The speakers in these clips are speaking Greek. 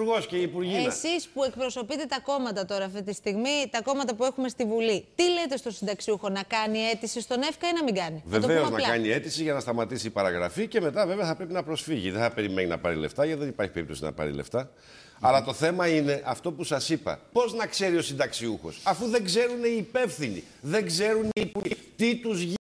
Υπουργός και η Υπουργίνα. Εσείς που εκπροσωπείτε τα κόμματα τώρα αυτή τη στιγμή, τα κόμματα που έχουμε στη Βουλή, τι λέτε στο συνταξιούχο να κάνει αίτηση στον ΕΦΚΑ ή να μην κάνει; Βεβαίως να κάνει αίτηση για να σταματήσει η παραγραφή και μετά βέβαια θα πρέπει να προσφύγει. Δεν θα περιμένει να πάρει λεφτά γιατί δεν υπάρχει περίπτωση να πάρει λεφτά. Αλλά το θέμα είναι αυτό που σας είπα. Πώς να ξέρει ο συνταξιούχος, αφού δεν ξέρουν οι υπεύθυνοι, δεν ξέρουν οι υπουργοί, τι τους γίνεται.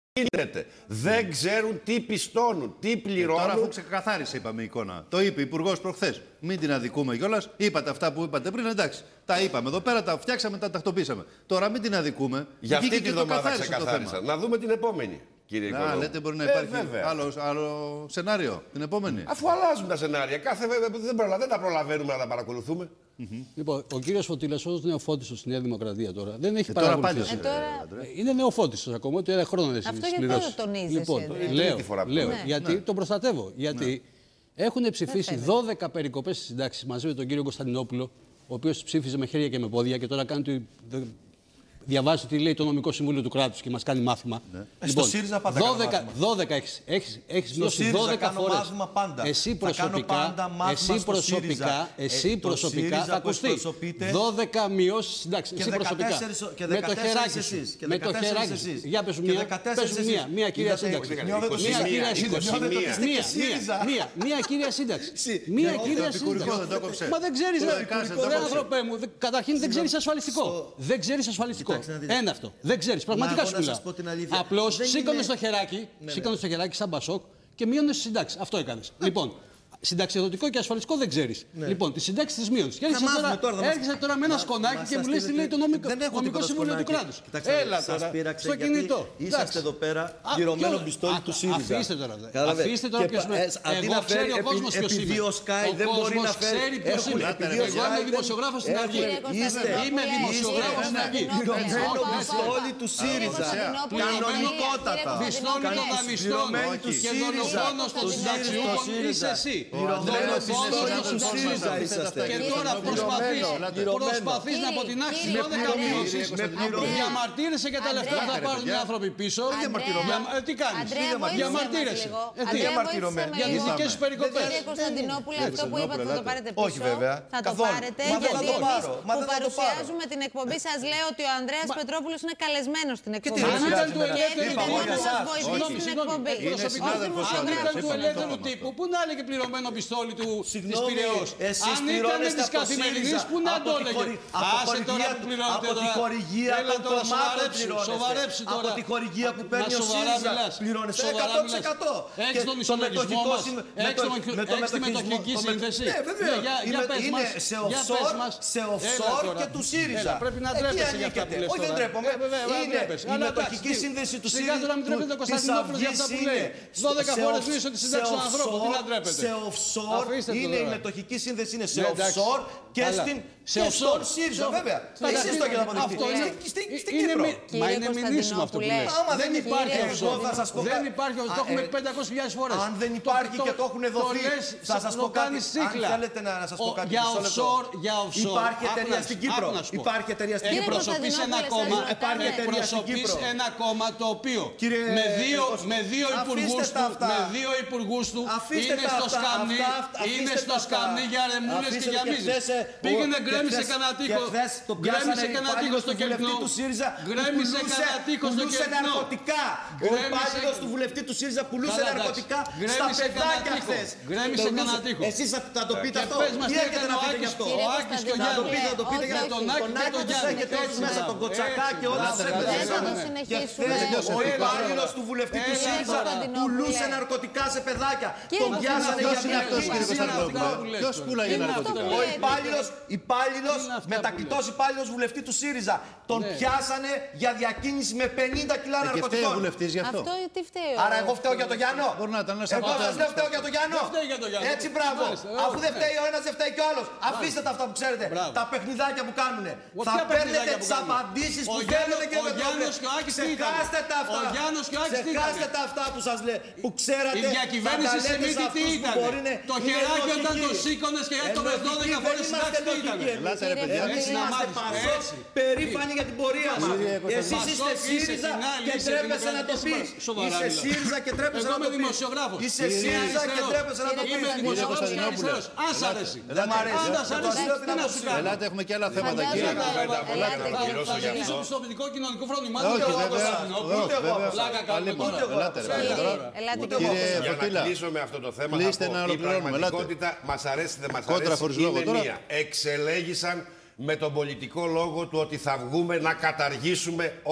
Δεν ξέρουν τι πιστώνουν, τι πληρώνουν. τώρα αφού ξεκαθάρισε, είπαμε η εικόνα. Το είπε ο Υπουργός προχθές. Μην την αδικούμε κιόλας. Είπατε αυτά που είπατε πριν, εντάξει. Τα είπαμε εδώ πέρα, τα φτιάξαμε, τα τακτοποίησαμε. Τώρα μην την αδικούμε. Για αυτή τη βδομάδα ξεκαθάρισα. Να δούμε την επόμενη. Κύριε Να, λέτε μπορεί να ε, υπάρχει άλλο, άλλο σενάριο την επόμενη. Αφού αλλάζουν τα σενάρια. Κάθε δεν, προλα... δεν τα προλαβαίνουμε να τα παρακολουθούμε. Mm-hmm. Λοιπόν, ο κύριος Φωτήλα, ω νεοφώτιστος στη Νέα Δημοκρατία τώρα, δεν έχει ε, παρακολουθήσει. Ε, τώρα... Είναι νεοφώτιστος ακόμα, ότι ένα χρόνο δεν έχει Αυτό γιατί το τονίζει. Λοιπόν, ε, λέω, λέω ναι. γιατί ναι. τον προστατεύω. Γιατί ναι. έχουν ψηφίσει 12 περικοπές στις συντάξεις μαζί με τον κύριο Κωνσταντινόπουλο, ο οποίος ψήφιζε με χέρια και με πόδια και τώρα κάνει διαβάζει τι λέει το νομικό συμβούλιο του κράτους και μας κάνει μάθημα. Ναι. Λοιπόν, στο ΣΥΡΙΖΑ πάντα 12, 12 έχει έχεις μειώσει 12 φορές. Εσύ προσωπικά, εσύ προσωπικά, εσύ προσωπικά θα ακουστεί. 12 μειώσει συντάξει. Εσύ προσωπικά. Με το χεράκι Με το χεράκι Για πες μία. Πες μία. Μία κυρία σύνταξη. Μία κυρία σύνταξη. Μία. Μία κυρία σύνταξη. Μία κυρία σύνταξη. Μα δεν ξέρεις, ρε άνθρωπέ μου. Καταρχήν δεν ξέρεις ασφαλιστικό. Δεν ξέρεις ασφαλιστικό. Ένα αυτό. Δεν ξέρεις. Πραγματικά σου μιλάω. Απλώς σήκωνε το χεράκι, ναι, σήκωνε το χεράκι σαν μπασόκ και μείωνες τις συντάξεις. Αυτό έκανες. Λοιπόν, συνταξιδοτικό και ασφαλιστικό δεν ξέρεις. Ναι. Λοιπόν, τη συντάξη της μείωσης. Και έρχεσαι τώρα, τώρα, έρχεσαι τώρα με ένα σκονάκι και μου λες τι λέει το νομικό, νομικός συμβούλιο του κράτους. Έλα τώρα. Στο κινητό. Είσαστε εδώ πέρα πληρωμένο πιστόλι του ΣΥΡΙΖΑ. Αφήστε τώρα. Αφήστε τώρα ποιος με. Εγώ ξέρει ο κόσμος ποιος είναι. Επειδή ο Σκάι δεν μπορεί να φέρει. ξέρει ποιος είναι. Εγώ είμαι δημοσιογράφος στην Αυγή. Είμαι δημοσιογράφος στην Αυγή. Πληρωμένο πιστόλι του ΣΥΡΙΖΑ. Κανονικότατα. Πιστόλι των δανειστών και δολοφόνο των συνταξιούχων είσαι εσύ. Του ΣΥΡΙΖΑ είσαστε. Και τώρα προσπαθείς να αποτινάξεις 12 μειώσεις. Διαμαρτύρεσαι για τα λεφτά που θα πάρουν οι άνθρωποι πίσω. Ε, τι κάνεις; Διαμαρτύρεσαι. Ε, διαμαρτυρωμένο. Για τις δικές σου περικοπές. Κύριε Κωνσταντινόπουλε, αυτό που είπατε θα το πάρετε πίσω. Όχι βέβαια. Θα το πάρετε. Γιατί εμείς που παρουσιάζουμε την εκπομπή σας λέω ότι ο Ανδρέας Πετρόπουλος είναι καλεσμένος στην εκπομπή. Αν ήταν του ελεύθερου τύπου, τύπου, πού να έλεγε πληρωμένο το πιστόλι του της Πυραιός. Αν ήταν της καθημερινής, πού να το έλεγε; Άσε τώρα που πληρώνετε Από τη χορηγία των κομμάτων Σοβαρέψει τώρα. Από τη χορηγία που παίρνει ο ΣΥΡΙΖΑ πληρώνεσαι 100%. Έχεις τον ισολογισμό μας. Έχεις τη μετοχική σύνδεση. Ναι, βέβαια. Είναι σε offshore και του ΣΥΡΙΖΑ. Πρέπει να τρέπεσαι για αυτά που λες Όχι, δεν τρέπομαι. Είναι η μετοχική σύνδεση του ΣΥΡΙΖΑ. Σιγά τώρα μην τρέπετε ο Κωνσταντινόπουλος για αυτά που λέει. 12 φορές μίλησε ότι συντάξει τον ανθρώπο. Τι να τρέπετε offshore είναι η μετοχική σύνδεση είναι σε offshore και στην σε offshore ΣΥΡΙΖΑ, βέβαια. Εσείς το έχετε αποδειχτεί. Στην Κύπρο. Μα είναι μηνύσιμο αυτό που λες. Δεν υπάρχει offshore. Δεν υπάρχει Το έχουμε 500.000 φορές. Αν δεν υπάρχει και το έχουν δοθεί, θα σας πω κάτι. Αν θέλετε να σας πω κάτι. Για offshore, για offshore. Υπάρχει εταιρεία στην Κύπρο. Υπάρχει εταιρεία στην Κύπρο. Εκπροσωπεί ένα κόμμα. Υπάρχει εταιρεία στην Κύπρο. ένα κόμμα το οποίο με δύο υπουργούς του είναι στο σκαμνί. Είναι στο σκαμνί για ρεμούλε και για μίζε. Πήγαινε γκρέμισε κανένα τείχο. Γκρέμισε κανένα τείχο στο κερνό. του ΣΥΡΙΖΑ γκρέμισε κανένα τείχο στο κερνό. ναρκωτικά. Ο υπάλληλος του βουλευτή του ΣΥΡΙΖΑ πουλούσε ναρκωτικά στα παιδάκια χθες. Γκρέμισε κανένα τείχο. Εσείς θα το πείτε αυτό. Τι έχετε να πείτε γι' αυτό; Ο Άκης και ο Γιάννης. Θα το πείτε, θα το πείτε για τον Άκη και τον Γιάννη. έχετε όλου μέσα, τον Κοτσακά και όλου του έχετε Ο υπάλληλος του βουλευτή του ΣΥΡΙΖΑ πουλούσε ναρκωτικά σε παιδάκια. Τον πιάσανε για την αυτός κύριε Κωνσταντινόπουλο. Ποιο πουλάει ναρκωτικά. Ο υπάλληλο υπάλληλος, μετακλητό υπάλληλος βουλευτή του ΣΥΡΙΖΑ. Τον ναι. πιάσανε για διακίνηση με 50 κιλά ε, ναρκωτικών. Και βουλευτής γι' αυτό. Αυτό τι φταίει. Άρα εγώ φταίω για τον Γιάννο. Μπορεί να ήταν Εγώ δεν φταίω για τον Γιάννο. Έτσι μπράβο. Αφού δεν φταίει ο ένας, δεν φταίει και ο άλλος. Αφήστε τα αυτά που ξέρετε. Τα παιχνιδάκια που κάνουν. Θα παίρνετε τις απαντήσεις που θέλετε και με Ξεχάστε τα αυτά. Ο Γιάννος και ο Άκης Ξεχάστε τα αυτά που σας λέω. Που ξέρατε. Η διακυβέρνηση σε μύτη τι ήταν. είναι. Το χεράκι όταν το σήκωνες και έτρωμε 12 φορές συντάξεις το ήταν. Ελάτε ρε παιδιά. Εμείς είμαστε περήφανοι για την πορεία μας. Εσείς είστε ΣΥΡΙΖΑ και τρέπεσαι να το πεις. Είσαι ΣΥΡΙΖΑ και τρέπεσαι να το πεις. Εγώ είμαι δημοσιογράφος. Είσαι ΣΥΡΙΖΑ και τρέπεσαι να το πεις. Είμαι δημοσιογράφο και αριστερό. Αν σ' αρέσει. Δεν μ' αρέσει. Αν σ' αρέσει, τι να σου κάνω. Ελάτε, έχουμε και άλλα θέματα κύριε. Θα γυρίσω στο πιστοποιητικό κοινωνικό φρονημά. Όχι, βέβαια. Πλάκα κάνουμε τώρα. Ελάτε, Κύριε Φωτήλα. Για να κλείσω με αυτό το θέμα. Κλείστε να ολοκληρώνουμε. Η πραγματικότητα μα αρέσει δεν μα αρέσει. χωρίς λόγο είναι μία. Εξελέγησαν με τον πολιτικό λόγο του ότι θα βγούμε να καταργήσουμε